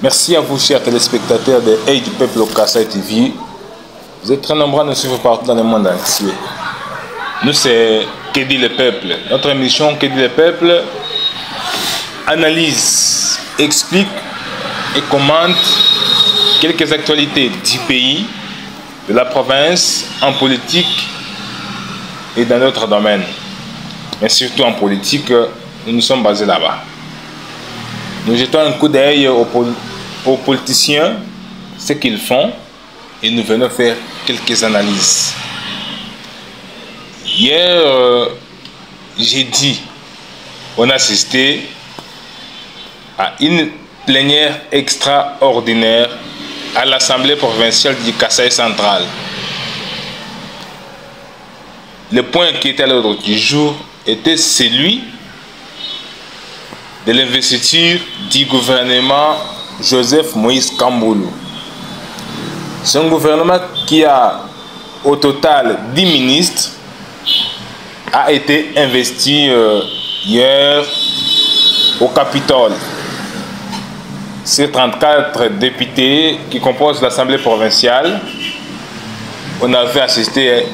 Merci à vous, chers téléspectateurs de Hey du Peuple au Kassai TV. Vous êtes très nombreux à nous suivre partout dans le monde entier. Nous, c'est Que dit le peuple Notre émission Que dit le peuple analyse, explique et commente quelques actualités du pays, de la province, en politique et dans d'autres domaines. Mais surtout en politique, nous nous sommes basés là-bas. Nous jetons un coup d'œil aux, aux, politiciens, ce qu'ils font, et nous venons faire quelques analyses. Hier, euh, j'ai dit, on a assisté à une plénière extraordinaire à l'Assemblée provinciale du Kassai central. Le point qui était à l'ordre du jour était celui de l'investiture du gouvernement Joseph Moïse Kamboulou. C'est un gouvernement qui a au total 10 ministres, a été investi euh, hier au Capitole. Ces 34 députés qui composent l'Assemblée provinciale, on avait assisté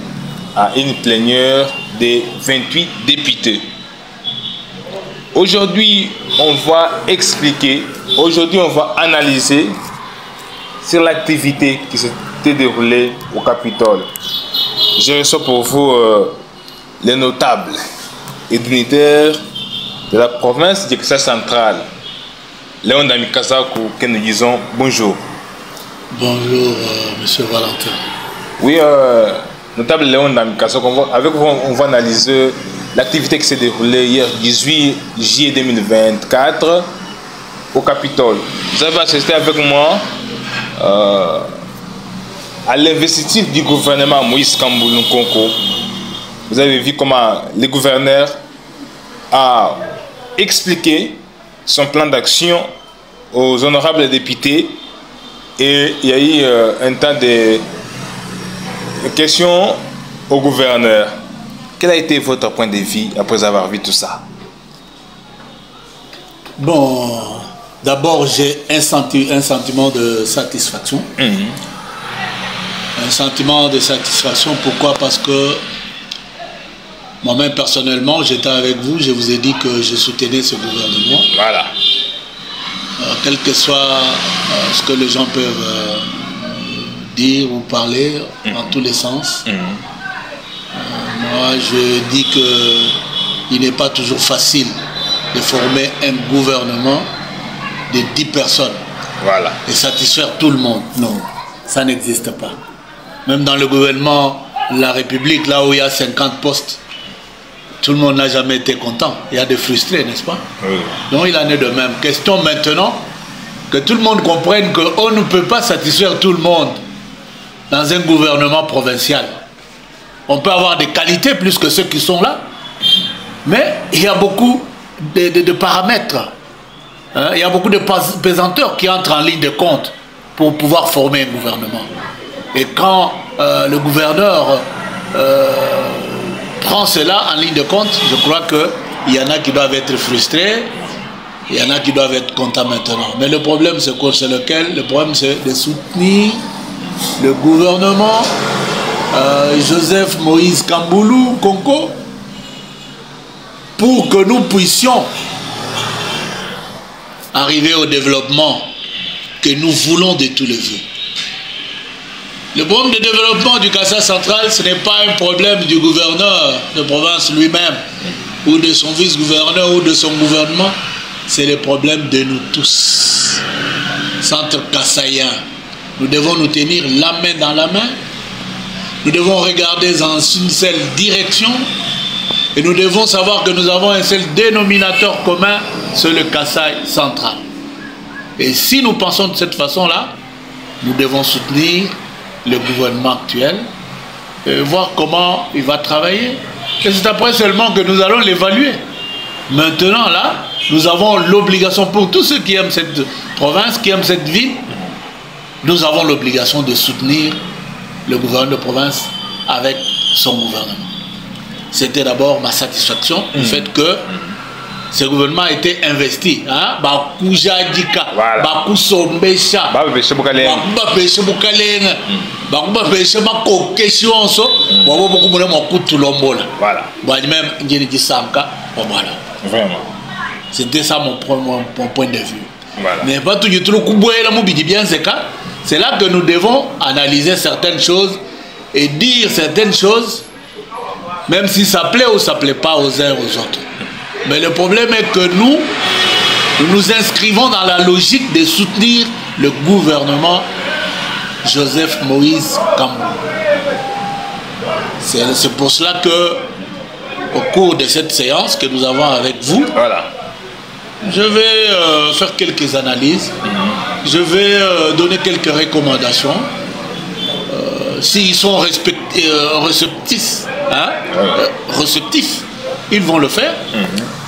à une plénière de 28 députés. Aujourd'hui, on va expliquer, aujourd'hui, on va analyser sur l'activité qui s'était déroulée au Capitole. Je reçois pour vous euh, les notables et dignitaires de la province du central. Léon Damikasakou, que nous disons bonjour. Bonjour, euh, monsieur Valentin. Oui, euh, notable Léon Damikasakou, avec vous, on va analyser l'activité qui s'est déroulée hier 18 juillet 2024 au Capitole. Vous avez assisté avec moi euh, à l'investiture du gouvernement Moïse Kamboulou. Vous avez vu comment le gouverneur a expliqué son plan d'action aux honorables députés et il y a eu euh, un tas de questions au gouverneur. Quel a été votre point de vue après avoir vu tout ça? Bon, d'abord j'ai un, senti un, sentiment de satisfaction. Mhm. Un sentiment de satisfaction, pourquoi? Parce que moi-même personnellement, j'étais avec vous, je vous ai dit que je soutenais ce gouvernement. Voilà. Euh, quel que soit euh, ce que les gens peuvent euh, dire ou parler, dans tous les sens. Mhm. Moi, je dis qu'il n'est pas toujours facile de former un gouvernement de 10 personnes Voilà. et satisfaire tout le monde. Non, ça n'existe pas. Même dans le gouvernement, la République, là où il y a 50 postes, tout le monde n'a jamais été content. Il y a des frustrés, n'est-ce pas? Oui. Donc il en est de même. Question maintenant que tout le monde comprenne qu'on ne peut pas satisfaire tout le monde dans un gouvernement provincial. On peut avoir des qualités plus que ceux qui sont là, mais il y a beaucoup de, paramètres. Hein, Il y a beaucoup de pesanteurs qui entrent en ligne de compte pour pouvoir former un gouvernement. Et quand euh, le gouverneur euh, prend cela en ligne de compte, je crois qu'il y en a qui doivent être frustrés, il y en a qui doivent être contents maintenant. Mais le problème, c'est quoi? C'est lequel? Le problème, c'est de soutenir le gouvernement euh, Joseph Moïse Kamboulou, Congo, pour que nous puissions arriver au développement que nous voulons de tous les vœux. Le problème de développement du Kassai central, ce n'est pas un problème du gouverneur de province lui-même, ou de son vice-gouverneur, ou de son gouvernement, c'est le problème de nous tous. Centre Kassaïen, nous devons nous tenir la main dans la main, nous devons regarder dans une seule direction, et nous devons savoir que nous avons un seul dénominateur commun, c'est le Kassai central. Et si nous pensons de cette façon-là, nous devons soutenir le gouvernement actuel, et voir comment il va travailler. Et c'est après seulement que nous allons l'évaluer. Maintenant, là, nous avons l'obligation, pour tous ceux qui aiment cette province, qui aiment cette ville, nous avons l'obligation de soutenir le gouverneur de province avec son gouvernement. C'était d'abord ma satisfaction du fait que ce gouvernement a été investi hein? bakujadika Voilà. bakusombesha bapeshe bokalenga bakubapeshe bukalenga bakubapeshe bakokesi onso bwabo bokumuna mwakutulombola voilà. Bwani même njeni jisamka bamwana vraiment. C'était ça mon, point- mon, mon point de vue. Voilà. mais pas tout tout kubwela mubidi bien zeka c'est là que nous devons analyser certaines choses et dire certaines choses même si ça plaît ou ça plaît pas aux uns aux autres. Mais le problème est que nous nous nous inscrivons dans la logique de soutenir le gouvernement Joseph Moïse Kambou c'est pour cela que au cours de cette séance que nous avons avec vous voilà. je vais euh, faire quelques analyses. Je vais euh, donner quelques recommandations. Euh, S'ils sont respect- euh, réceptifs, hein, euh, réceptifs, ils vont le faire.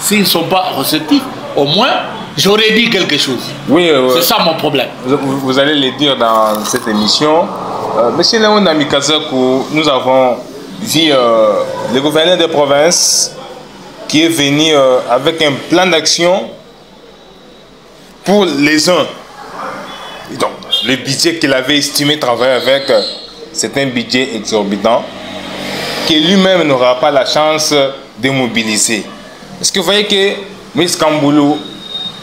S'ils ne sont pas réceptifs, au moins, j'aurais dit quelque chose. oui C'est ça mon problème. vous, allez le dire dans cette émission monsieur Léon Namikazakou nous avons vu le gouverneur de province qui est venu avec un plan d'action pour les uns le budget qu'il avait estimé travailler avec euh, c'est un budget exorbitant que lui-même n'aura pas la chance de mobiliser. Est-ce que vous voyez que Moïse Kamboulou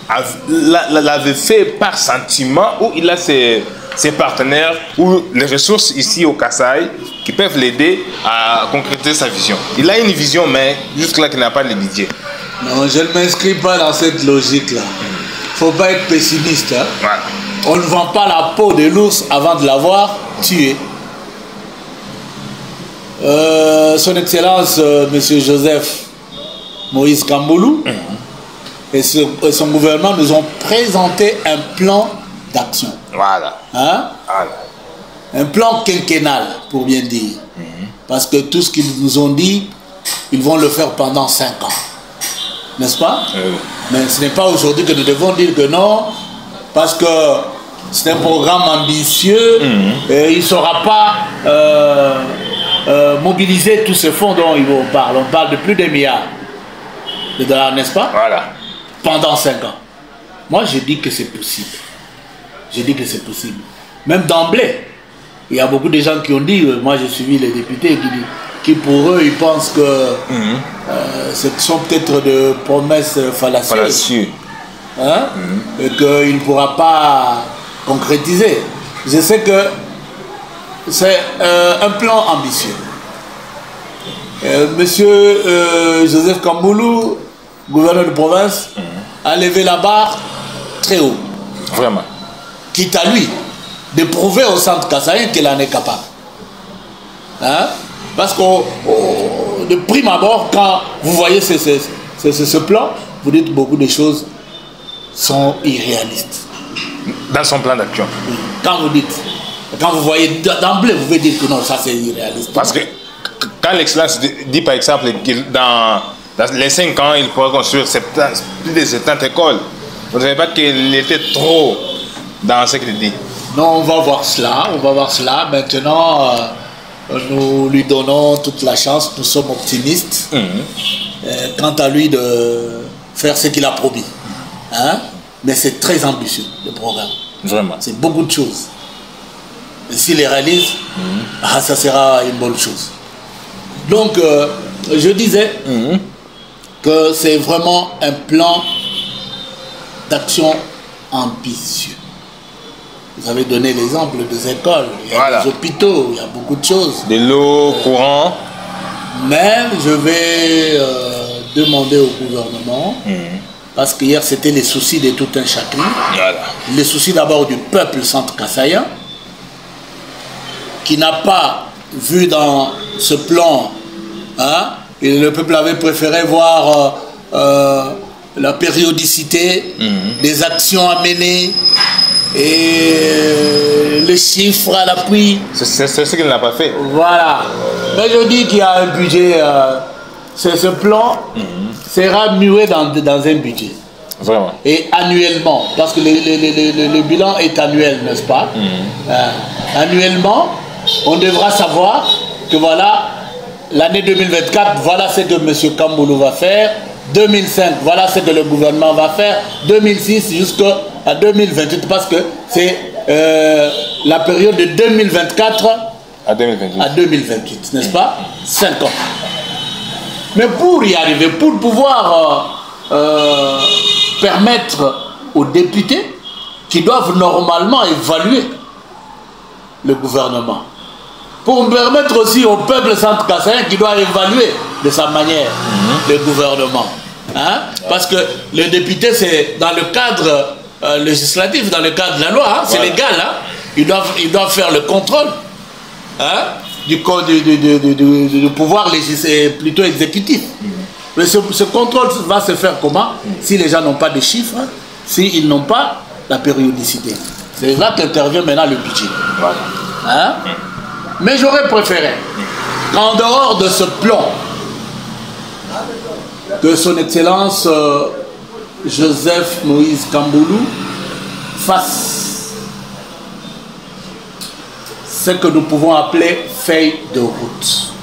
av- l'a- l'a- l'avait fait par sentiment ou il a ses, ses partenaires ou les ressources ici au Kassai qui peuvent l'aider à concrétiser sa vision Il a une vision, mais jusque-là, il n'a pas le budget. Non, je ne m'inscris pas dans cette logique-là. faut pas être pessimiste. hein. Voilà. On ne vend pas la peau de l'ours avant de l'avoir tué. Euh, son Excellence, euh, Monsieur Joseph Moïse Kamboulou et, ce- et son gouvernement nous ont présenté un plan d'action. Voilà. Hein? Voilà. Un plan quinquennal, pour bien dire. Parce que tout ce qu'ils nous ont dit, ils vont le faire pendant cinq ans. N'est-ce pas? Euh, Mais ce n'est pas aujourd'hui que nous devons dire que non, parce que c'est un programme ambitieux et il ne saura pas euh, euh, mobiliser tous ces fonds dont on parle. On parle de plus de milliards de dollars, n'est-ce pas? Voilà. Pendant cinq ans. Moi, je dis que c'est possible. Je dis que c'est possible. Même d'emblée, il y a beaucoup de gens qui ont dit, euh, moi j'ai suivi les députés qui, disent- qui pour eux, ils pensent que euh, ce sont peut-être de promesses fallacieuses Fallacieux. hein, et qu'il ne pourra pas concrétiser. Je sais que c'est euh, un plan ambitieux. Euh, monsieur euh, Joseph Kamboulou, gouverneur de province, a levé la barre très haut, Vraiment. quitte à lui de prouver au centre kassaïen qu'il en est capable. Hein? Parce que de prime abord, quand vous voyez ce, ce- ce- ce- ce plan, vous dites beaucoup de choses sont irréalistes. Dans son plan d'action. Quand vous dites, quand vous voyez d'emblée, vous pouvez dire que non, ça c'est irréaliste. Parce que quand l'excellence dit, par exemple qu'il dans, dans les 5 ans, il pourrait construire 70 plus de 70 écoles, vous ne savez pas qu'il était trop dans ce qu'il dit. Non, on va voir cela, on va voir cela. Maintenant, euh, nous lui donnons toute la chance, nous sommes optimistes. Euh, quant à lui de faire ce qu'il a promis. Hein? Mais c'est très ambitieux, le programme. Vraiment. C'est beaucoup de choses. Et s'il les réalise, ah, ça sera une bonne chose. Donc, euh, je disais que c'est vraiment un plan d'action ambitieux. Vous avez donné l'exemple des écoles, il y a Voilà. des hôpitaux, il y a beaucoup de choses. De l'eau, courant. Mais je vais euh, demander au gouvernement, parce qu'hier c'était les soucis de tout un chacun, Voilà. les soucis d'abord du peuple centre-kassaïen, qui n'a pas vu dans ce plan, hein, et le peuple avait préféré voir euh, euh, la périodicité des actions à mener et les chiffres à l'appui. C'est ce qu'il n'a pas fait. Voilà. Mais je dis qu'il y a un budget. euh, ce, ce plan sera mué dans, dans un budget. Vraiment. Et annuellement, parce que le, le- le- le- le bilan est annuel, n'est-ce pas Euh, Annuellement, on devra savoir que voilà, l'année 2024, voilà ce que M. Kamboulou va faire 2005, voilà ce que le gouvernement va faire. 2006 jusqu'à 2028, parce que c'est euh, la période de 2024 À 2028. à 2028, n'est-ce pas 5 ans. Mais pour y arriver, pour pouvoir euh, euh, permettre aux députés qui doivent normalement évaluer le gouvernement, pour permettre aussi au peuple centre-cassaïen qui doit évaluer de sa manière le gouvernement. Hein? Parce que le député, c'est dans le cadre euh, législatif, dans le cadre de la loi, hein, c'est Voilà. légal. Hein? Ils, doivent, ils doivent faire le contrôle hein, du, du, du- du- pouvoir plutôt exécutif. Mais ce, ce contrôle va se faire comment? Si les gens n'ont pas de chiffres, s'ils n'ont pas la périodicité. C'est là qu'intervient maintenant le budget. Hein? Mais j'aurais préféré qu'en dehors de ce plan que son Excellence euh, Joseph Moïse Kamboulou fasse ce que nous pouvons appeler feuille de route.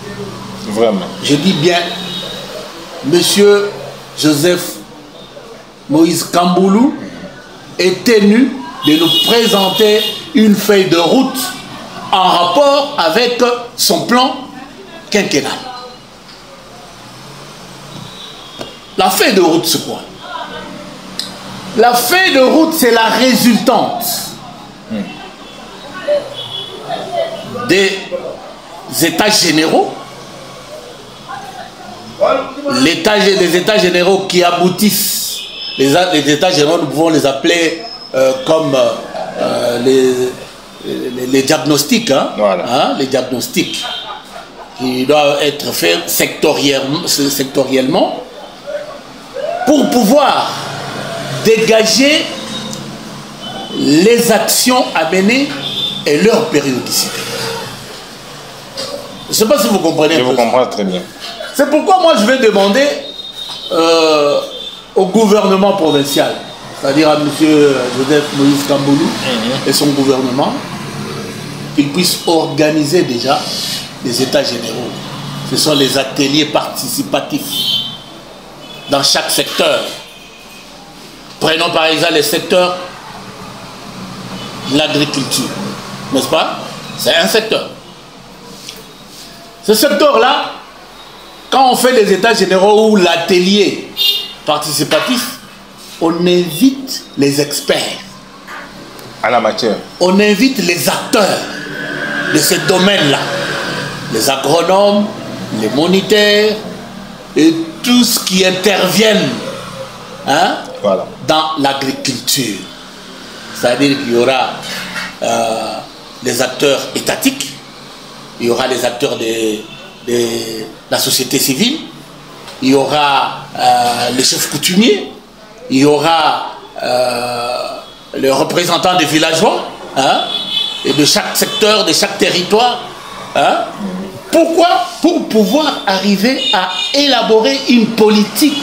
Vraiment. Je dis bien, Monsieur Joseph Moïse Kamboulou est tenu de nous présenter une feuille de route en rapport avec son plan quinquennal. La feuille de route, c'est quoi? La feuille de route, c'est la résultante des états généraux l'état, les états généraux qui aboutissent, les, états généraux, nous pouvons les appeler euh, comme euh, euh, les, les, les diagnostics, hein, Voilà. hein, les diagnostics qui doivent être faits sectoriellement, sectoriellement pour pouvoir dégager les actions à mener et leur périodicité. Je ne sais pas si vous comprenez. Je vous comprends très bien. C'est pourquoi moi je vais demander euh, au gouvernement provincial, c'est-à-dire à M. Joseph Moïse Kamboulou et son gouvernement, qu'ils puissent organiser déjà les états généraux. Ce sont les ateliers participatifs dans chaque secteur. Prenons par exemple les secteurs de l'agriculture, n'est-ce pas? C'est un secteur. Ce secteur-là, quand on fait les états généraux ou l'atelier participatif, on invite les experts, À la matière. on invite les acteurs de ce domaine-là, les agronomes, les moniteurs et tout ce qui interviennent hein, Voilà. dans l'agriculture. C'est-à-dire qu'il y aura euh, les acteurs étatiques, il y aura les acteurs de, la société civile, il y aura euh, les chefs coutumiers, il y aura euh, les représentants des villageois, hein, et de chaque secteur, de chaque territoire. hein. Pourquoi? Pour pouvoir arriver à élaborer une politique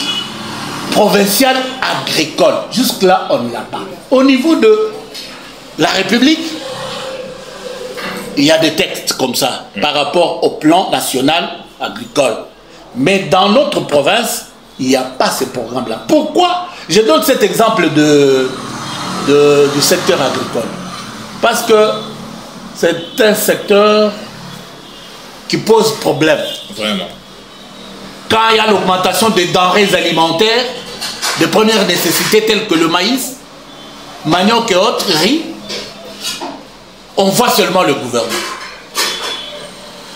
provinciale agricole. Jusque-là, on ne l'a pas. Au niveau de la République, il y a des textes comme ça par rapport au plan national agricole. Mais dans notre province, il n'y a pas ce programme-là. Pourquoi? Je donne cet exemple de, de- du secteur agricole. Parce que c'est un secteur qui pose problème Vraiment. quand il y a l'augmentation des denrées alimentaires de première nécessité telles que le maïs, manioc et autres, riz, on voit seulement le gouvernement.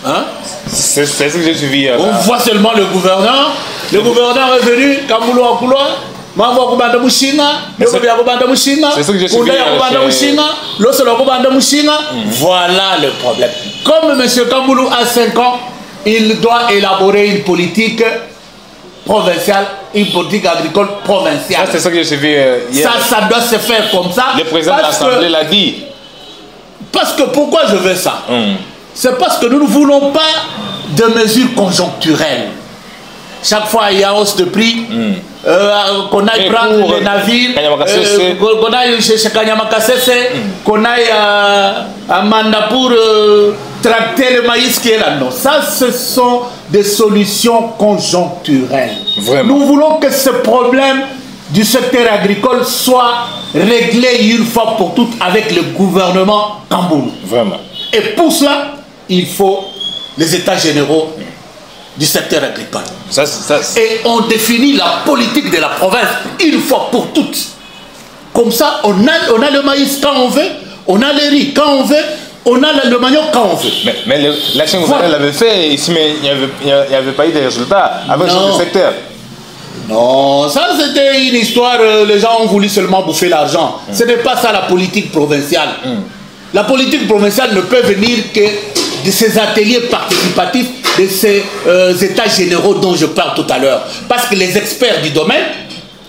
Hein? C'est ce que j'ai suivi hier. On là. voit seulement le gouverneur. Le gouverneur est venu, Kamboulou Akouloa, Mambo Kubanda Mushinga, Mais c'est- Yoko Kubanda Mushinga, c'est ce que j'ai suivi Kunda hier Kubanda chez- Mushinga, Losolo Kubanda Mushinga. Voilà le problème. Comme M. Kamboulou a 5 ans, il doit élaborer une politique provinciale, une politique agricole Ça, provinciale. c'est ce que j'ai suivi euh, hier. Ça, ça doit se faire comme ça. le président de l'Assemblée l'a dit. Parce que pourquoi je veux ça? Hum. c'est parce que nous ne voulons pas de mesures conjoncturelles. Chaque fois, il y a hausse de prix. euh, qu'on aille Et prendre pour, les navires, euh, qu'on aille chez, Kanyamakasese, qu'on aille à, à Manda pour euh, tracter le maïs qui est là. Non, ça, ce sont des solutions conjoncturelles. Vraiment. Nous voulons que ce problème du secteur agricole soit réglé une fois pour toutes avec le gouvernement Kamboulou. Vraiment. Et pour cela, il faut les états généraux du secteur agricole. Ça, ça, Et on définit la politique de la province une fois pour toutes. Comme ça, on a, on a le maïs quand on veut, on a le riz quand on veut, on a le manioc quand on veut. mais, mais l'action gouvernementale l'avait fait ici, mais il n'y avait, avait pas eu de résultats avec Non. ce secteur. Non, ça c'était une histoire, euh, les gens ont voulu seulement bouffer l'argent. Ce n'est pas ça la politique provinciale. La politique provinciale ne peut venir que de ces ateliers participatifs, de ces euh, états généraux dont je parle tout à l'heure. Parce que les experts du domaine,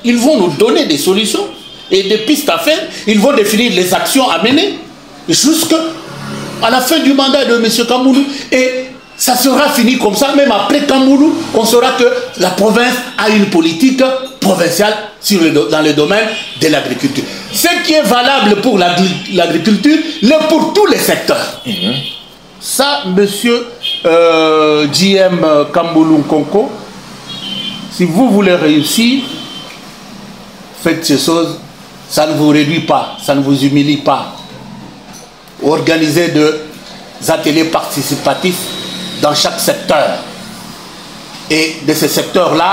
ils vont nous donner des solutions et des pistes à faire. Ils vont définir les actions à mener jusqu'à la fin du mandat de M. Kamoulou. Et ça sera fini comme ça, même après Kamoulou, on saura que la province a une politique provinciale sur le do- dans le domaine de l'agriculture. Ce qui est valable pour l'agri- l'agriculture, l'est pour tous les secteurs. Ça, monsieur euh, JM Kamboulou Konko, si vous voulez réussir, faites ces choses, ça ne vous réduit pas, ça ne vous humilie pas. Organisez des ateliers participatifs dans chaque secteur. Et de ces secteurs-là,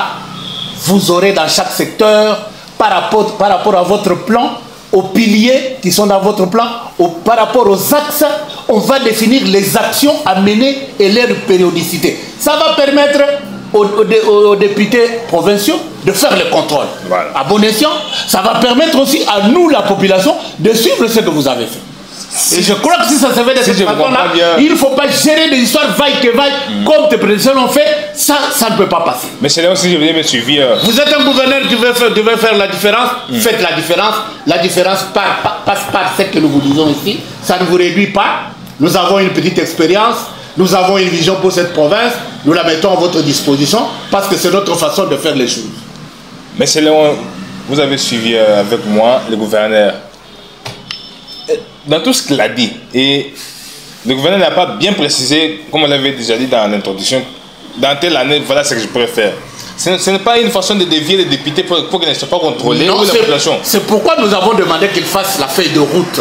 vous aurez dans chaque secteur, par rapport, par rapport à votre plan, aux piliers qui sont dans votre plan, au- par rapport aux axes, on va définir les actions à mener et leur périodicité. Ça va permettre aux, aux dé- aux députés provinciaux de faire le contrôle. Voilà. À bon escient, ça va permettre aussi à nous, la population, de suivre ce que vous avez fait. Et je crois que si ça se fait de Si cette façon-là, il ne faut pas gérer des histoires vaille que vaille, comme tes prédécesseurs l'ont fait. Ça, ça ne peut pas passer. Mais c'est là aussi que je voulais me suivre. euh, Vous êtes un gouverneur qui veut faire, qui veut faire la différence, faites la différence. La différence par- par- passe par ce que nous vous disons ici. Ça ne vous réduit pas. Nous avons une petite expérience. Nous avons une vision pour cette province. Nous la mettons à votre disposition parce que c'est notre façon de faire les choses. Mais c'est là où vous avez suivi euh, avec moi le gouverneur. Dans tout ce qu'il a dit, et le gouverneur n'a pas bien précisé, comme on l'avait déjà dit dans l'introduction, dans telle année, voilà ce que je préfère. Ce, n'est pas une façon de dévier les députés pour, pour qu'ils ne soient pas contrôlés Non, ou la c'est- population. C'est pourquoi nous avons demandé qu'il fasse la feuille de route.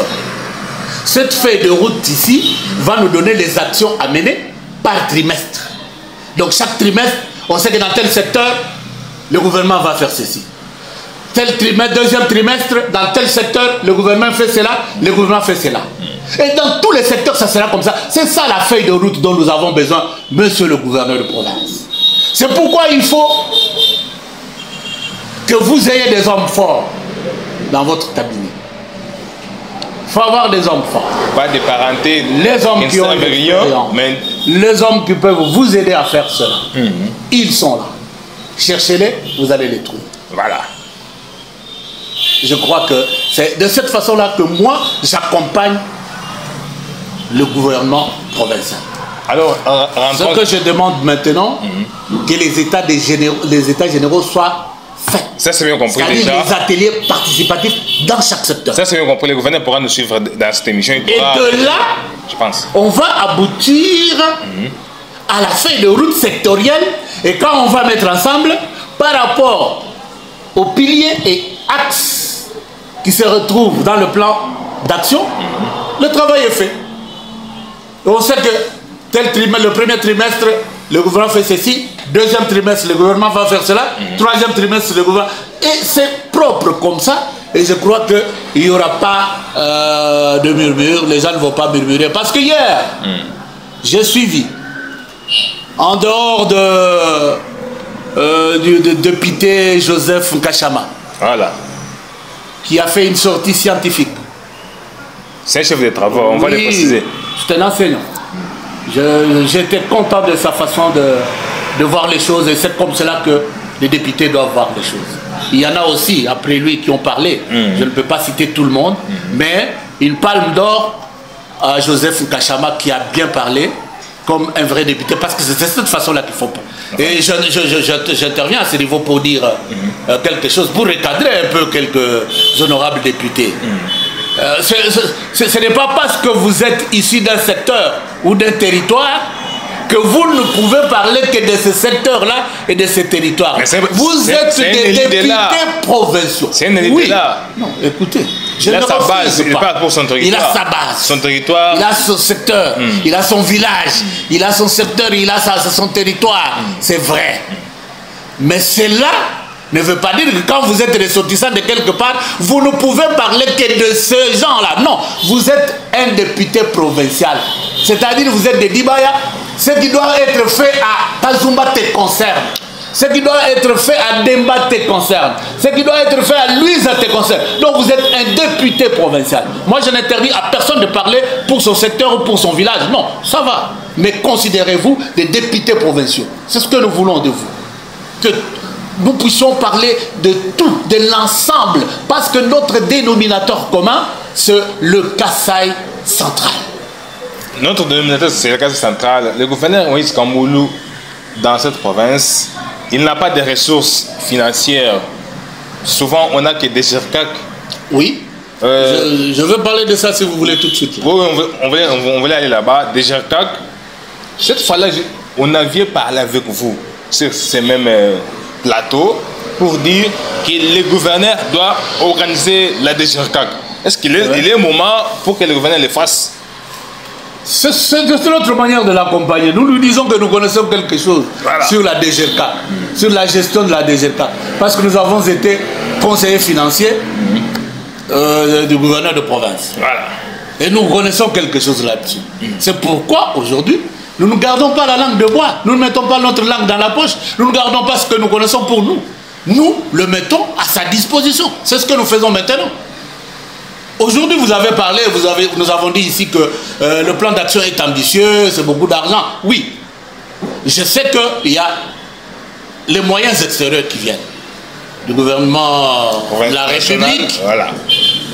Cette feuille de route ici va nous donner les actions à mener par trimestre. Donc chaque trimestre, on sait que dans tel secteur, le gouvernement va faire ceci. Tel trimestre, deuxième trimestre, dans tel secteur, le gouvernement fait cela, le gouvernement fait cela. Et dans tous les secteurs, ça sera comme ça. C'est ça la feuille de route dont nous avons besoin, monsieur le gouverneur de province. C'est pourquoi il faut que vous ayez des hommes forts dans votre cabinet. Il faut avoir des hommes forts. Pas de parenté, Les hommes qui ont rien, mais Les hommes qui peuvent vous aider à faire cela. Ils sont là. Cherchez-les, vous allez les trouver. voilà. Je crois que c'est de cette façon-là que moi, j'accompagne le gouvernement provincial. Alors, en- Ce que je demande maintenant, que les états, des généraux, les états généraux soient faits. ça c'est bien compris déjà. les ateliers participatifs dans chaque secteur. Ça c'est bien compris. Le gouverneur pourra nous suivre dans cette émission. Il Et de là, je pense. on va aboutir à la feuille de route sectorielle et quand on va mettre ensemble par rapport aux piliers et axes qui se retrouvent dans le plan d'action, le travail est fait. Et on sait que tel trimestre, le premier trimestre, le gouvernement fait ceci, deuxième trimestre, le gouvernement va faire cela, troisième trimestre, le gouvernement... Et c'est propre comme ça, et je crois qu'il n'y aura pas euh, de murmure, les gens ne vont pas murmurer. Parce que hier, j'ai suivi, en dehors de, euh, du de, député Joseph Nkachama, Voilà. Qui a fait une sortie scientifique. C'est un chef de travaux, on va le préciser. C'est un enseignant. J'étais content de sa façon de, de voir les choses et c'est comme cela que les députés doivent voir les choses. Il y en a aussi, après lui, qui ont parlé. Je ne peux pas citer tout le monde, mais une palme d'or à Joseph Nkachama qui a bien parlé comme un vrai député parce que c'est de cette façon-là qu'il faut pas. Et j'interviens à ce niveau pour dire euh, quelque chose, pour recadrer un peu quelques honorables députés. Euh, ce- ce- ce- ce n'est pas parce que vous êtes issu d'un secteur ou d'un territoire que vous ne pouvez parler que de ce secteur-là et de ce territoire. Vous êtes des députés provinciaux. C'est oui. là. Non, écoutez. Je Il a sa base, il pas. parle pour son Il a sa base. Son territoire. Il a son secteur, il a son village, il a son secteur, il a sa- son territoire. C'est vrai. Mais cela ne veut pas dire que quand vous êtes ressortissant de quelque part, vous ne pouvez parler que de ces gens-là. Non, vous êtes un député provincial. C'est-à-dire vous êtes de Dibaya. Ce qui doit être fait à Kazumba te concerne. Ce qui doit être fait à Demba te concerne. Ce qui doit être fait à Louisa te concerne. Donc vous êtes un député provincial. Moi, je n'interdis à personne de parler pour son secteur ou pour son village. Non, ça va. Mais considérez-vous des députés provinciaux. C'est ce que nous voulons de vous. Que nous puissions parler de tout, de l'ensemble. Parce que notre dénominateur commun, c'est le Kassai central. Notre dénominateur, c'est le cas central. Le gouverneur Moïse Kamboulou, dans cette province, il n'a pas de ressources financières. Souvent, on n'a que des GERCAC. Oui. Euh, Je, je veux parler de ça si vous voulez tout de suite. Oui, on, veut- on voulait, on voulait aller là-bas, des GERCAC. Cette fois-là, on avait parlé avec vous sur ces mêmes euh, plateaux pour dire que le gouverneur doit organiser la DGRCAC. Est-ce qu'il est, Ouais. il est moment pour que le gouverneur le fasse? C'est notre manière de l'accompagner. Nous nous disons que nous connaissons quelque chose Voilà. sur la DGRK, sur la gestion de la DGRK. Parce que nous avons été conseillers financiers euh, du gouverneur de province. Voilà. Et nous connaissons quelque chose là-dessus. C'est pourquoi aujourd'hui, nous ne gardons pas la langue de bois. Nous ne mettons pas notre langue dans la poche. Nous ne gardons pas ce que nous connaissons pour nous. Nous le mettons à sa disposition. C'est ce que nous faisons maintenant. Aujourd'hui, vous avez parlé, vous avez, nous avons dit ici que euh, le plan d'action est ambitieux, c'est beaucoup d'argent. Oui, je sais qu'il y a les moyens extérieurs qui viennent du gouvernement de la République, Voilà.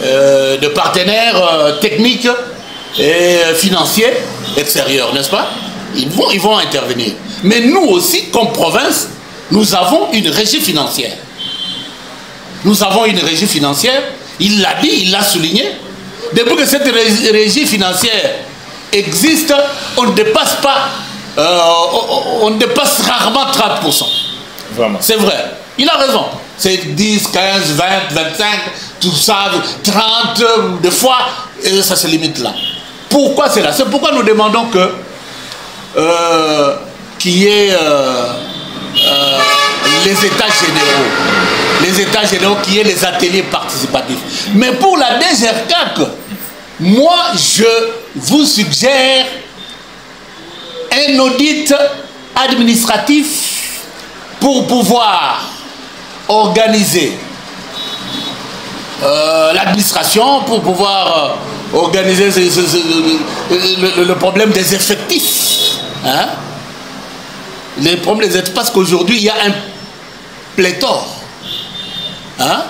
euh, de partenaires euh, techniques et financiers extérieurs, n'est-ce pas? Ils vont, ils vont intervenir. Mais nous aussi, comme province, nous avons une régie financière. Nous avons une régie financière, il l'a dit, il l'a souligné. Depuis que cette ré- régie financière existe, on ne dépasse pas, euh, on, dépasse rarement 30%. Vraiment. C'est vrai. Il a raison. C'est 10, 15, 20, 25, tout ça, 30, euh, des fois, et ça se limite là. Pourquoi c'est là? C'est pourquoi nous demandons que euh, qu'il y ait euh, les états généraux. Les états généraux, qu'il y ait les ateliers participatifs. Mais pour la DGRCAC, moi, je vous suggère un audit administratif pour pouvoir organiser euh, l'administration, pour pouvoir euh, organiser le problème des effectifs. Hein? Les problèmes des effectifs, parce qu'aujourd'hui, il y a un pléthore. Hein?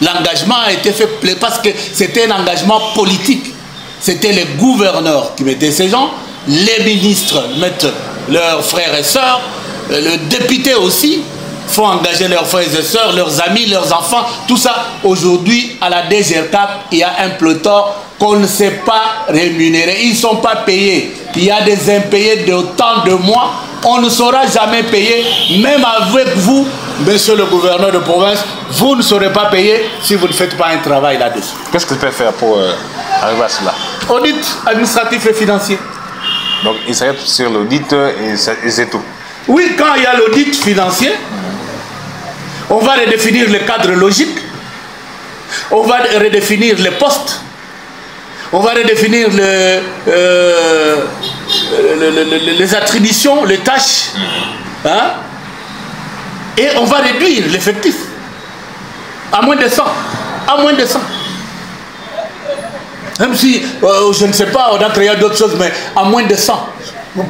L'engagement a été fait parce que c'était un engagement politique. C'était les gouverneurs qui mettaient ces gens, les ministres mettent leurs frères et sœurs, le député aussi font engager leurs frères et sœurs, leurs amis, leurs enfants, tout ça. Aujourd'hui, à la DGRCAP, il y a un pléthore qu'on ne sait pas rémunérer. Ils ne sont pas payés. Il y a des impayés de tant de mois. On ne saura jamais payer, même avec vous, monsieur le gouverneur de province, vous ne serez pas payé si vous ne faites pas un travail là-dessus. Qu'est-ce qu'il peut faire pour euh, arriver à cela? Audit administratif et financier. Donc, il s'arrête sur l'audit c'est et c'est tout. Oui, quand il y a l'audit financier, on va redéfinir le cadre logique, on va redéfinir les postes, on va redéfinir le, euh, le- le- le- les attributions, les tâches, hein, et on va réduire l'effectif à moins de 100, à moins de 100. Même si, euh, je ne sais pas, on a créé d'autres choses, mais à moins de 100.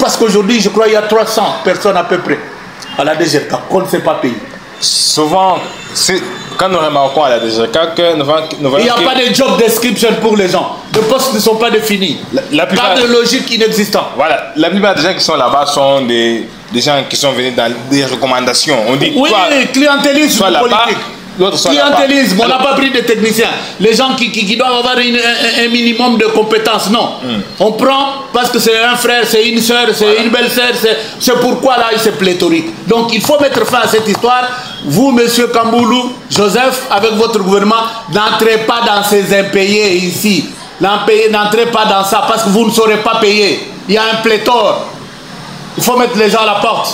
Parce qu'aujourd'hui, je crois qu'il y a 300 personnes à peu près à la DGRK qu'on ne sait pas payer. Souvent, quand nous remarquons à la nous voyons, nous voyons Il n'y a que- pas de job description pour les gens. Les postes ne sont pas définis. La- la plupart- Cadre logique inexistant. Voilà, la plupart des gens qui sont là-bas sont des, des gens qui sont venus dans des recommandations. On dit Oui, toi, clientélisme politique. l'autre soit là-bas. Clientélisme, on n'a pas pris de techniciens. Les gens qui, qui- qui doivent avoir une- un, un minimum de compétences, non. Hmm. On prend parce que c'est un frère, c'est une soeur, c'est une belle-sœur, c'est- c'est pourquoi là, c'est pléthorique. Donc il faut mettre fin à cette histoire. Vous, monsieur Kamboulou, Joseph, avec votre gouvernement, n'entrez pas dans ces impayés ici. N'entrez pas dans ça parce que vous ne saurez pas payer. Il y a un pléthore. Il faut mettre les gens à la porte.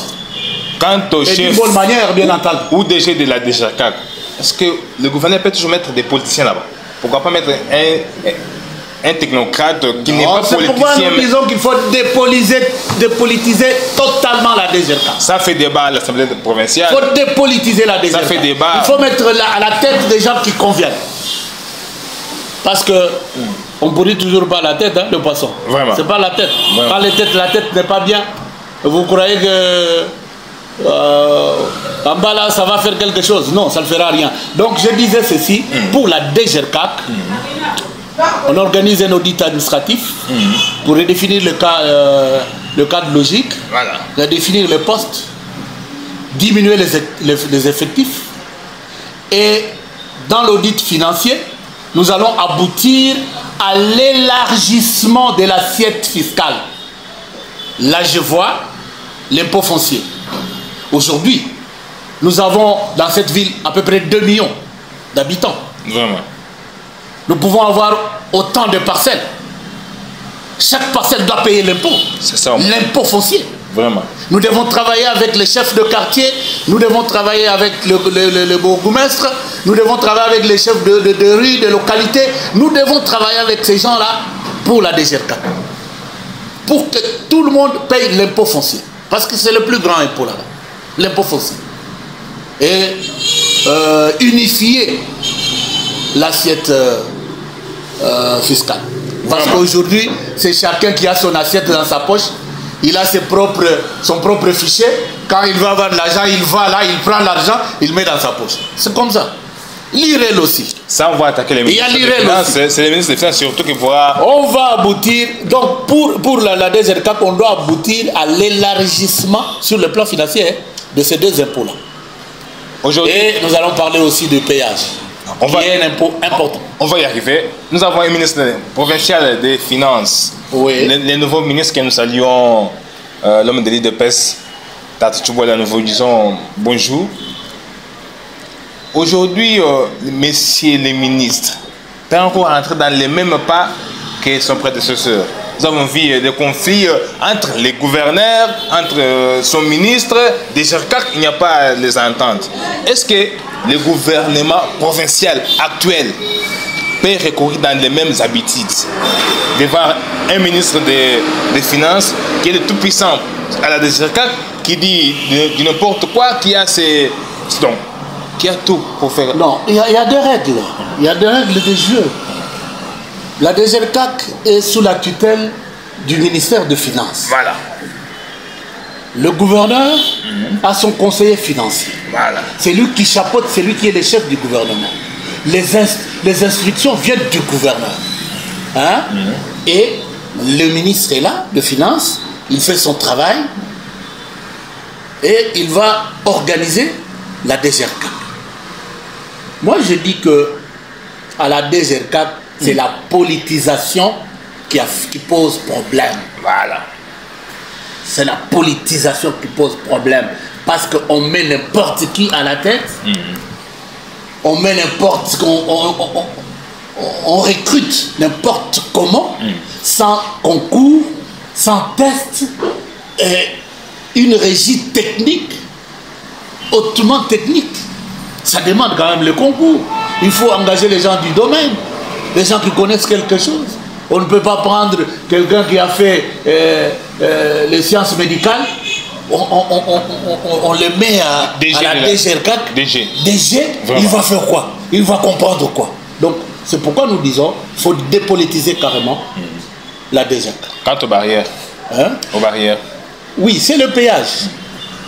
Quant au Et chef bonne manière, bien entendu. ou DG de la DGCAC, est-ce que le gouverneur peut toujours mettre des politiciens là-bas? Pourquoi pas mettre un, un, un technocrate qui n'est pas C'est pourquoi politicien nous disons qu'il faut dépolitiser, dépolitiser totalement la DGRK. Ça fait débat à l'Assemblée Il provinciale. faut dépolitiser la DGRK. fait débat. Il faut mettre la- à la tête des gens qui conviennent. Parce que on pourrit toujours pas la tête, hein, le poisson. Vraiment. C'est pas la tête. Vraiment. Quand les têtes- la tête n'est pas bien, vous croyez que euh, en bas là, ça va faire quelque chose? Non, ça ne fera rien. Donc je disais ceci, Mm. pour la DGRCAC, on organise un audit administratif Mm. pour redéfinir le, cas, euh, le cadre logique, Voilà. redéfinir les postes, diminuer les, les- les effectifs. Et dans l'audit financier, nous allons aboutir à l'élargissement de l'assiette fiscale. Là, je vois l'impôt foncier. Aujourd'hui, nous avons dans cette ville à peu près 2 millions d'habitants. Vraiment. Nous pouvons avoir autant de parcelles. Chaque parcelle doit payer l'impôt. C'est ça. L'impôt foncier. Vraiment. Nous devons travailler avec les chefs de quartier, nous devons travailler avec le, le, le- le bourgmestre, nous devons travailler avec les chefs de, de, de rue, de localité, nous devons travailler avec ces gens-là pour la DGRK. Pour que tout le monde paye l'impôt foncier. Parce que c'est le plus grand impôt là-bas, l'impôt foncier. Et euh, unifier l'assiette euh, euh, fiscale. Parce qu'aujourd'hui, c'est chacun qui a son assiette dans sa poche. Il a ses propres, son propre fichier. Quand il veut avoir de l'argent, il va là, il prend l'argent, il met dans sa poche. C'est comme ça. L'IREL aussi. Ça, on va attaquer les Il y a ministres l'IREL aussi. C'est les ministres des Finances surtout qui pourra. On va aboutir, donc pour, pour la, la DGRCAP, on doit aboutir à l'élargissement sur le plan financier hein, de ces deux impôts-là. Aujourd'hui, Et nous allons parler aussi du péage, On qui va- est un impôt important. on va y arriver. Nous avons un ministre provincial des Finances. Oui. Les, les nouveaux ministres que nous saluons, euh, l'homme de l'île de Pes, Tati Choubola, nous vous disons bonjour. Aujourd'hui, euh, messieurs les ministres, pas encore entré dans les mêmes pas que son prédécesseur. Nous avons vu des conflits euh, entre les gouverneurs, entre euh, son ministre, des GERCAC, il n'y a pas les ententes. Est-ce que le gouvernement provincial actuel peut recourir dans les mêmes habitudes devant un ministre des, Finances qui est le tout puissant? À la DGRCAC qui dit du n'importe quoi, qui a ses. Donc, qui a tout pour faire? Non, il y, y a des règles. Il y a des règles de jeu. La DGRCAC est sous la tutelle du ministère des Finances. Voilà. Le gouverneur a son conseiller financier. Voilà. C'est lui qui chapeaute, c'est lui qui est le chef du gouvernement. Les, ins- les instructions viennent du gouverneur. Hein? Et le ministre est là, de finances, il fait son travail et il va organiser la DGRCAP. Moi, je dis que à la DGRCAP, c'est la politisation qui, a- qui pose problème Voilà. c'est la politisation qui pose problème. Parce qu'on met n'importe qui à la tête, on met n'importe on, on, on- recrute n'importe comment, sans concours, sans test, et une régie technique, hautement technique. Ça demande quand même le concours. Il faut engager les gens du domaine, les gens qui connaissent quelque chose. On ne peut pas prendre quelqu'un qui a fait euh, euh, les sciences médicales, on, on- on- on- on- on le met à, DG, à la. DGRCAC. DG. Il va faire quoi? Il va comprendre quoi? Donc, c'est pourquoi nous disons qu'il faut dépolitiser carrément la DGRCAC. Quant aux barrières, Hein? Aux barrières, oui, c'est le péage.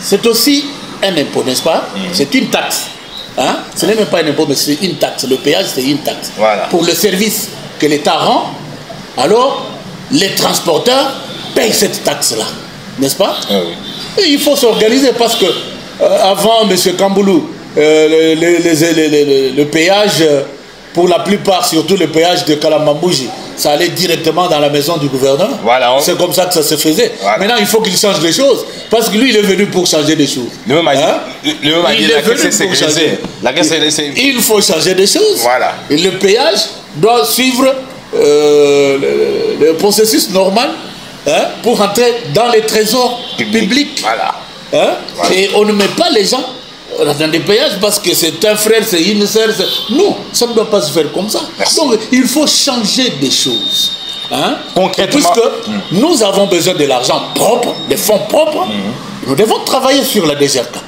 C'est aussi un impôt, n'est-ce pas? C'est une taxe. Hein? Ce n'est même pas un impôt, mais c'est une taxe. Le péage, c'est une taxe. Voilà. Pour le service que l'État rend, alors les transporteurs payent cette taxe-là. N'est-ce pas? Ah oui. Et il faut s'organiser parce que euh, avant, M. Kamboulou, euh, le, le, le, péage, pour la plupart, surtout le péage de Kalamambouji, ça allait directement dans la maison du gouverneur. Voilà, C'est comme ça que ça se faisait. Maintenant, il faut qu'il change les choses. Parce que lui, il est venu pour changer des choses. Le même a dit, hein? même a dit la caisse La Il faut changer des choses. Voilà. Et le péage doit suivre euh, le, processus normal hein, pour entrer dans les trésors publics. Voilà. Hein? Et on ne met pas les gens des péages parce que c'est un frère, c'est une sœur. Non, ça ne doit pas se faire comme ça. Donc, il faut changer des choses. Hein? Concrètement. Puisque hmm. nous avons besoin de l'argent propre, des fonds propres, hmm. nous devons travailler sur la DGRCAP.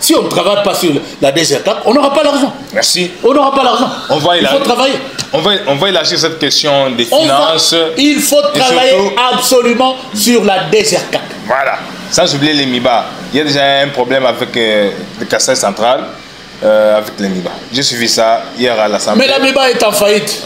Si on ne travaille pas sur la DGRCAP, on n'aura pas l'argent. Merci. On n'aura pas l'argent. On va il faut travailler. On va, on va élargir cette question des finances. il faut travailler absolument sur la DGRCAP. Voilà. Sans oublier les MIBA. Il y a déjà un problème avec euh, le Cassel central, euh, avec les MIBA. J'ai suivi ça hier à l'Assemblée. Mais la MIBA est en faillite.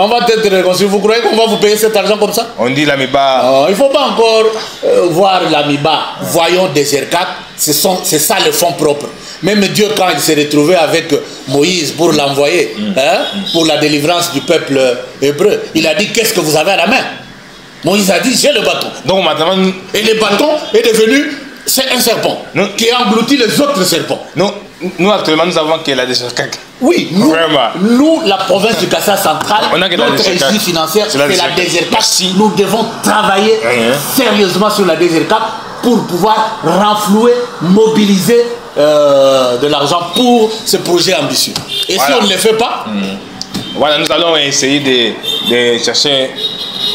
On va peut-être réconcilier. Vous croyez qu'on va vous payer cet argent comme ça? On dit l'AMIBA. Oh, il ne faut pas encore euh, voir l'AMIBA. Voyons des R4. C'est ça le fonds propre. Même Dieu, quand il s'est retrouvé avec Moïse pour l'envoyer, mm. hein, pour la délivrance du peuple hébreu, il a dit Qu'est-ce que vous avez à la main? Moïse a dit J'ai le bâton. Donc maintenant. Et le bâton est devenu c'est un serpent qui engloutit les autres serpents. Nous, nous actuellement, nous avons qu'il a déjà Oui, nous, nous, la province du Kassa central, on a notre régie financière, c'est la, la. Nous devons travailler sérieusement sur la DZRCAP pour pouvoir renflouer, mobiliser euh, de l'argent pour ce projet ambitieux. Et si on ne le fait pas, hmm. Voilà, nous allons essayer de, de, chercher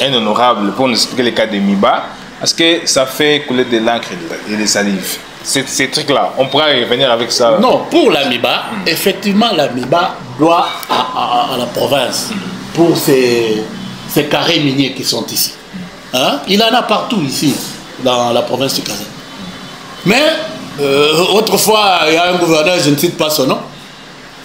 un honorable pour nous expliquer le cas de Miba. Parce que ça fait couler de l'encre et des salives. Ces, ces trucs-là, on pourra revenir avec ça. Non, pour l'AMIBA, effectivement, l'AMIBA doit à, la province pour ces, ces, carrés miniers qui sont ici. Hein? Il en a partout ici, dans la province du Kazan. Mais, euh, autrefois, il y a un gouverneur, je ne cite pas son nom,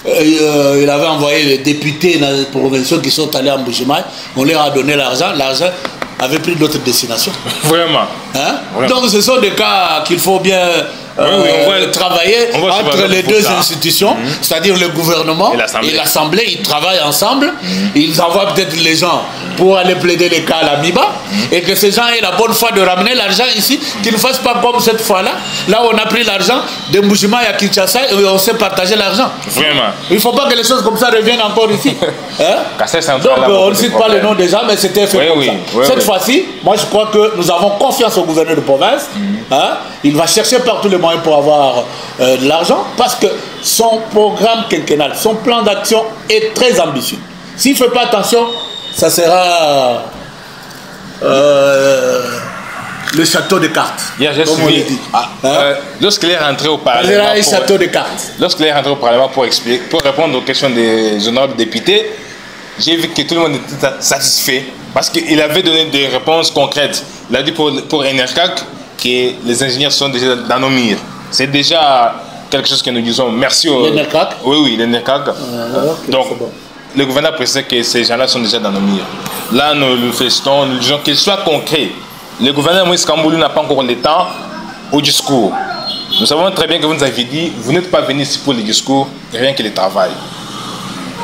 euh, il avait envoyé les députés provinciaux qui sont allés en Bougimaï, on leur a donné l'argent, l'argent avait pris d'autres destinations. Vraiment. Hein? Donc ce sont des cas qu'il faut bien euh, travailler entre les deux institutions, mhm. c'est-à-dire le gouvernement et l'Assemblée. Ils travaillent ensemble. Ils envoient peut-être les gens pour aller plaider les cas à la MIBA mhm. et que ces gens aient la bonne foi de ramener l'argent ici, qu'ils ne fassent pas comme cette fois-là. Là, on a pris l'argent de Mujima et à Kinshasa et on s'est partagé l'argent. Vraiment. Il ne faut pas que les choses comme ça reviennent encore ici. hein? Donc, on ne cite pas le nom des gens, mais c'était fait comme ça. cette fois-ci, moi, je crois que nous avons confiance au gouverneur de province. Hein? Il va chercher par tous les moyens pour avoir euh, de l'argent parce que son programme quinquennal, son plan d'action est très ambitieux. S'il ne fait pas attention, ça sera euh, le château de cartes. comme on dit. Ah, hein? euh, lorsqu'il est rentré au Parlement. Pour, château de cartes. Lorsqu'il est rentré au Parlement pour, expliquer, pour répondre aux questions des honorables députés, j'ai vu que tout le monde était satisfait parce qu'il avait donné des réponses concrètes. Il a dit pour, pour NRCAC que les ingénieurs sont déjà dans nos murs. C'est déjà quelque chose que nous disons merci au... Les NERCAC Oui, oui, les NERCAC. Ah, Donc, le gouvernement précise que ces gens-là sont déjà dans nos murs. Là, nous le félicitons, nous disons qu'ils soient concrets. Le gouvernement Moïse Kamboulou n'a pas encore le temps au discours. Nous savons très bien que vous nous avez dit, vous n'êtes pas venu ici pour le discours, rien que le travail.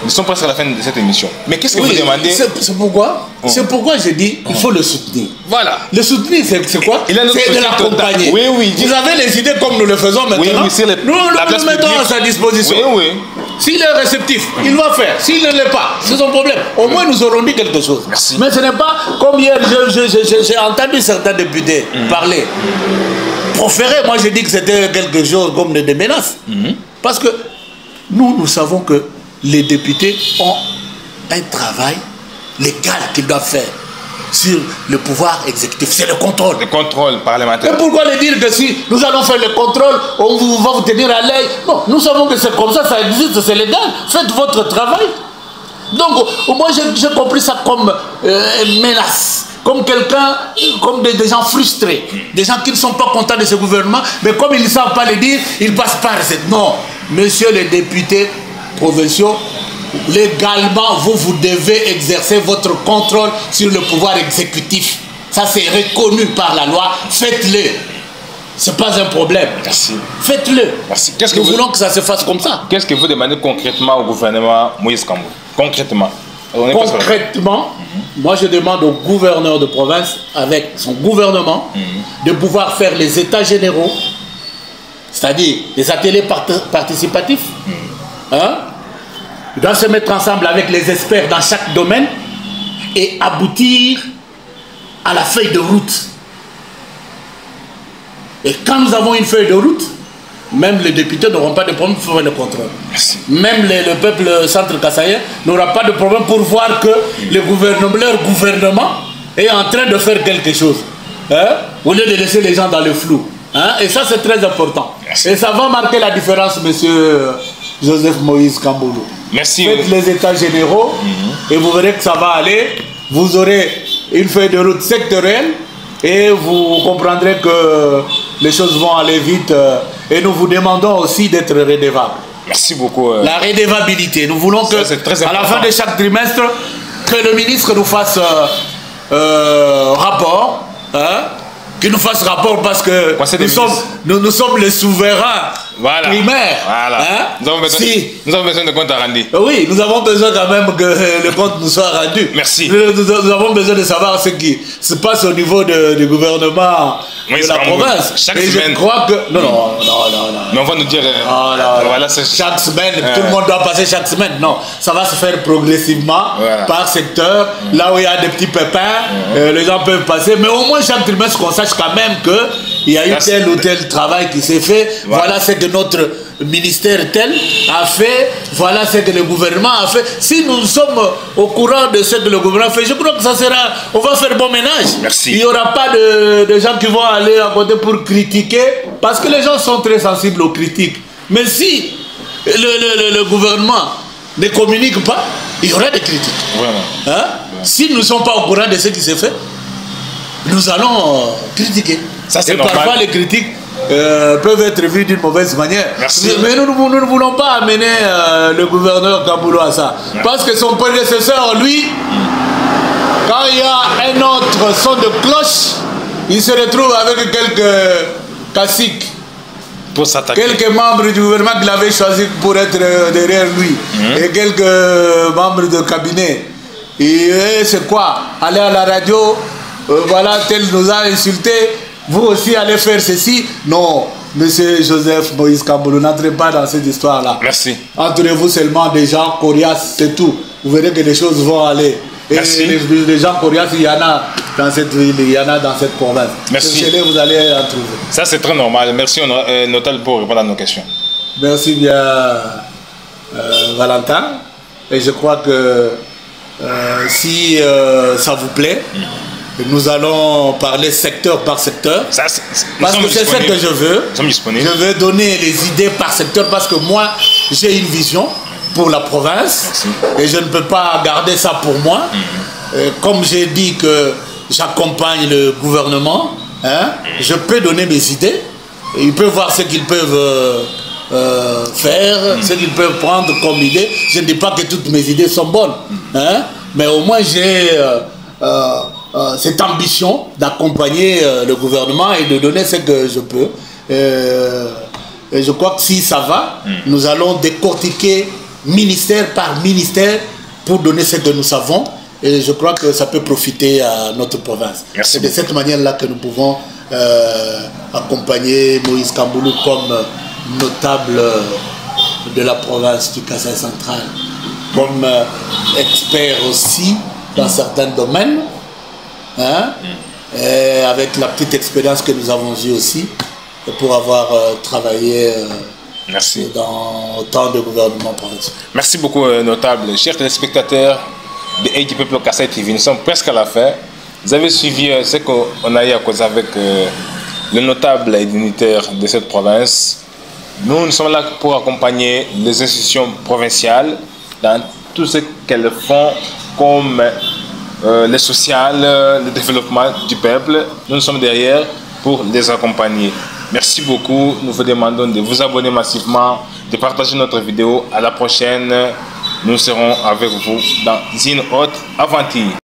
Nous sommes presque à la fin de cette émission. Mais qu'est-ce que vous demandez C'est pourquoi oh. C'est pourquoi j'ai dit il faut le soutenir. Voilà. Le soutenir, c'est quoi C'est de l'accompagner. Oui, oui. Vous avez les idées comme nous le faisons maintenant. Oui, oui, nous, nous le mettons à sa disposition. Oui, oui. S'il est réceptif, il va faire. S'il ne l'est pas, c'est son problème. Au moins, nous aurons dit quelque chose. Merci. Mais ce n'est pas comme hier, j'ai entendu certains députés mm. parler. Proférer, moi j'ai dit que c'était quelque chose comme des menaces. Mm. Parce que nous, nous savons que les députés ont un travail légal qu'ils doivent faire sur le pouvoir exécutif. C'est le contrôle. Le contrôle parlementaire. Et pourquoi le dire que si nous allons faire le contrôle, on va vous tenir à l'œil? Non, nous savons que c'est comme ça, ça existe, c'est légal. Faites votre travail. Donc, moi, j'ai compris ça comme euh, une menace comme quelqu'un, comme des, des, gens frustrés, des gens qui ne sont pas contents de ce gouvernement, mais comme ils ne savent pas le dire, ils passent par cette. Non, monsieur le député, provinciaux, légalement, vous, vous devez exercer votre contrôle sur le pouvoir exécutif. Ça, c'est reconnu par la loi. Faites-le. c'est pas un problème. Merci. Faites-le. Merci. Que Nous vous- voulons que ça se fasse comme ça. Qu'est-ce que vous demandez concrètement au gouvernement Moïse Kambo Concrètement. On Concrètement, moi je demande au gouverneur de province, avec son gouvernement, de pouvoir faire les états généraux, c'est-à-dire les ateliers part- participatifs. Hein? Il doit se mettre ensemble avec les experts dans chaque domaine et aboutir à la feuille de route. Et quand nous avons une feuille de route, même les députés n'auront pas de problème pour faire le contrôle. Merci. Même les- le peuple centre kassaïen n'aura pas de problème pour voir que le gouvernement, leur gouvernement est en train de faire quelque chose. Hein, au lieu de laisser les gens dans le flou. Hein, et ça, c'est très important. Merci. Et ça va marquer la différence, monsieur Joseph Moïse Kamboulou. Merci. Faites les états généraux et vous verrez que ça va aller. Vous aurez une feuille de route sectorielle et vous comprendrez que les choses vont aller vite. euh, Et nous vous demandons aussi d'être redevables. Merci beaucoup. euh, La redevabilité. Nous voulons que, Ça, c'est très à la fin de chaque trimestre, que le ministre nous fasse euh, euh, rapport. hein, qu'il nous fasse rapport parce que sommes, nous sommes les souverains Voilà. primaires. Voilà. hein? Nous, avons besoin, Si- nous avons besoin de compte à rendre. oui, nous avons besoin quand même que le compte nous soit rendu. Merci. Nous, avons besoin de savoir ce qui se passe au niveau de- du gouvernement Oui, de la province. chaque Et semaine. je crois que... Non, non, non, non, non. Mais on va nous dire. euh, Ah, là, là. voilà, chaque semaine, Euh. tout le monde doit passer chaque semaine. Non, ça va se faire progressivement Voilà. par secteur. Là où il y a des petits pépins, euh, les gens peuvent passer. Mais au moins chaque trimestre, qu'on sache quand même qu'il y a eu tel ou tel travail qui s'est fait. Voilà. Voilà ce que notre ministère tel a fait. Voilà ce que le gouvernement a fait. Si nous sommes au courant de ce que le gouvernement fait, je crois que ça sera. On va faire bon ménage. Merci. Il n'y aura pas de, de gens qui vont aller à côté pour critiquer, parce que les gens sont très sensibles aux critiques. Mais si le, le- le- le gouvernement ne communique pas, il y aura des critiques. Vraiment. Hein? Si nous ne sommes pas au courant de ce qui s'est fait, nous allons euh, critiquer. Ça, c'est parfois, les critiques euh, peuvent être vues d'une mauvaise manière. Merci. Mais nous, nous- nous ne voulons pas amener euh, le gouverneur Kaboulou à ça. Parce que son prédécesseur, lui, quand il y a un autre son de cloche, il se retrouve avec quelques caciques, Pour quelques membres du gouvernement qu'il avait choisi pour être euh, derrière lui, et quelques membres de cabinet. Et c'est quoi? Aller à la radio, euh, voilà, tel nous a insulté, vous aussi allez faire ceci Non, monsieur Joseph Moïse Kamboulou, n'entrez pas dans cette histoire-là. Merci. Entourez-vous seulement des gens coriaces, c'est tout. Vous verrez que les choses vont aller. Et Merci. les, les gens coriaces, il y en a dans cette ville, il y en a dans cette province. Merci. Cherchez-les, vous allez en trouver. Ça, c'est très normal. Merci, euh, Notal, pour répondre à nos questions. Merci bien, euh, Valentin. Et je crois que euh, si ça vous plaît, nous allons parler secteur par secteur. Ça, Parce que c'est ce que je veux. Je veux donner les idées par secteur parce que moi, j'ai une vision pour la province Merci. et je ne peux pas garder ça pour moi. Euh, comme j'ai dit que j'accompagne le gouvernement, hein, je peux donner mes idées. Et Ils peuvent voir ce qu'ils peuvent euh, euh, faire, ce qu'ils peuvent prendre comme idée. Je ne dis pas que toutes mes idées sont bonnes, hein, mais au moins j'ai euh, cette ambition d'accompagner euh, le gouvernement et de donner ce que je peux. Euh, et je crois que si ça va, nous allons décortiquer ministère par ministère pour donner ce que nous savons. Et je crois que ça peut profiter à notre province. C'est de cette manière-là que nous pouvons accompagner Moïse Kamboulou comme notable de la province du Kassai central, comme expert aussi dans certains domaines, hein, et avec la petite expérience que nous avons eue aussi, pour avoir euh, travaillé euh, Merci. dans autant de gouvernements provinciaux. Merci beaucoup, euh, notable. Chers téléspectateurs de Haiti Peuple Kassai TV, nous sommes presque à la fin. Vous avez suivi ce qu'on a eu à cause avec le notable et dignitaire de cette province. Nous, nous sommes là pour accompagner les institutions provinciales dans tout ce qu'elles font comme euh, les sociales, euh, le développement du peuple. Nous, sommes derrière pour les accompagner. Merci beaucoup. Nous vous demandons de vous abonner massivement, de partager notre vidéo. À la prochaine. Nous serons avec vous dans une autre aventure.